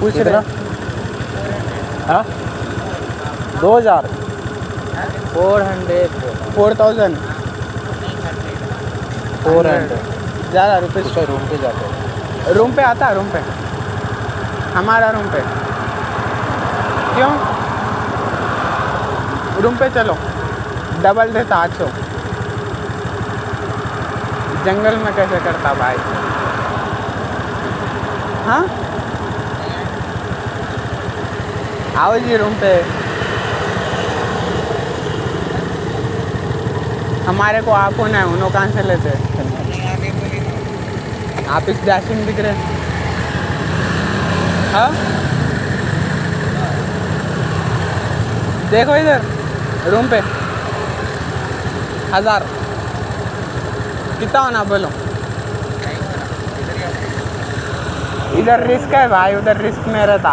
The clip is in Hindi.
पूछ रहे हाँ? दो हज़ार। Four hundred. Four thousand. Four hundred. ज़्यादा रुपये। रूम पे जाते हैं। रूम पे आता है रूम पे। हमारा रूम पे। क्यों? रूम पे चलो। डबल देता आठ सौ। जंगल में कैसे करता भाई? हाँ? आओ जी रूम पे? हमारे को आप होना है, उन्होंने कहाँ से लेते आप इस डैशिंग दिख रहे हाँ। देखो इधर रूम पे। हज़ार। कितना होना बोलो? इधर रिस्क है भाई, उधर रिस्क में रहता।